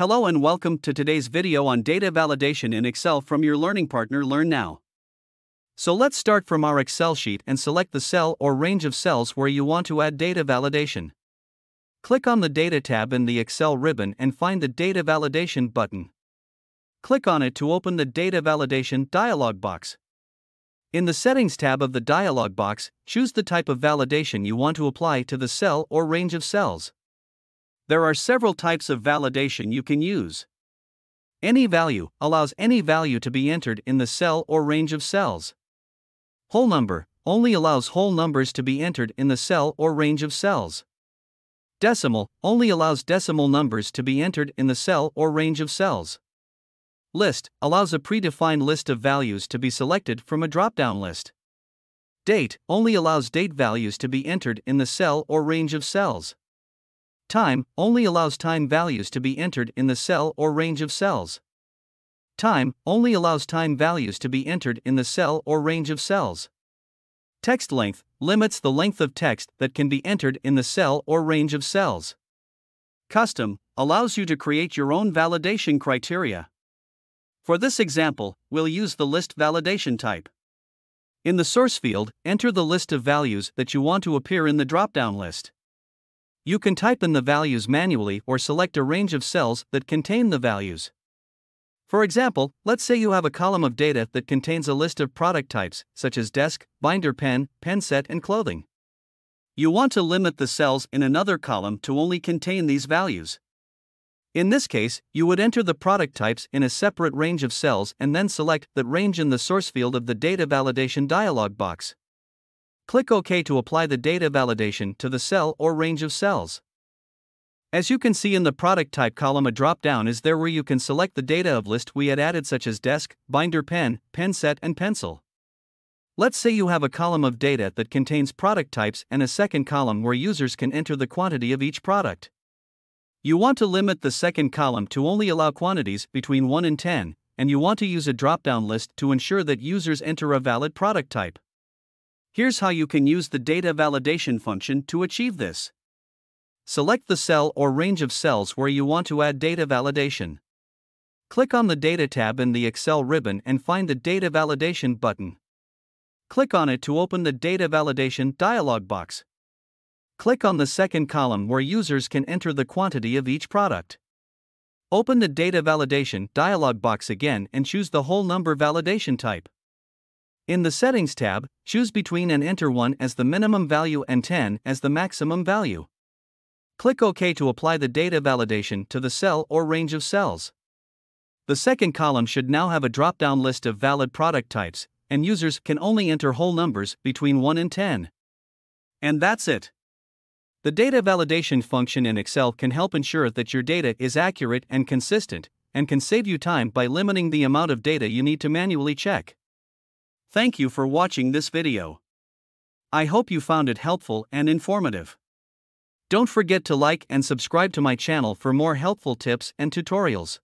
Hello and welcome to today's video on data validation in Excel from your learning partner LearnNow. So let's start from our Excel sheet and select the cell or range of cells where you want to add data validation. Click on the Data tab in the Excel ribbon and find the Data Validation button. Click on it to open the Data Validation dialog box. In the Settings tab of the dialog box, choose the type of validation you want to apply to the cell or range of cells. There are several types of validation you can use. Any value allows any value to be entered in the cell or range of cells. Whole number only allows whole numbers to be entered in the cell or range of cells. Decimal only allows decimal numbers to be entered in the cell or range of cells. List allows a predefined list of values to be selected from a drop down list. Date only allows date values to be entered in the cell or range of cells. Time only allows time values to be entered in the cell or range of cells. Time only allows time values to be entered in the cell or range of cells. Text length limits the length of text that can be entered in the cell or range of cells. Custom allows you to create your own validation criteria. For this example, we'll use the list validation type. In the source field, enter the list of values that you want to appear in the drop-down list. You can type in the values manually or select a range of cells that contain the values. For example, let's say you have a column of data that contains a list of product types, such as desk, binder pen, pen set, and clothing. You want to limit the cells in another column to only contain these values. In this case, you would enter the product types in a separate range of cells and then select that range in the source field of the Data Validation dialog box. Click OK to apply the data validation to the cell or range of cells. As you can see in the product type column, a drop down is there where you can select the data of list we had added, such as desk, binder pen, pen set, and pencil. Let's say you have a column of data that contains product types and a second column where users can enter the quantity of each product. You want to limit the second column to only allow quantities between 1 and 10, and you want to use a drop down list to ensure that users enter a valid product type. Here's how you can use the data validation function to achieve this. Select the cell or range of cells where you want to add data validation. Click on the Data tab in the Excel ribbon and find the Data Validation button. Click on it to open the Data Validation dialog box. Click on the second column where users can enter the quantity of each product. Open the Data Validation dialog box again and choose the whole number validation type. In the Settings tab, choose between and enter 1 as the minimum value and 10 as the maximum value. Click OK to apply the data validation to the cell or range of cells. The second column should now have a drop down list of valid product types, and users can only enter whole numbers between 1 and 10. And that's it. The data validation function in Excel can help ensure that your data is accurate and consistent, and can save you time by limiting the amount of data you need to manually check. Thank you for watching this video. I hope you found it helpful and informative. Don't forget to like and subscribe to my channel for more helpful tips and tutorials.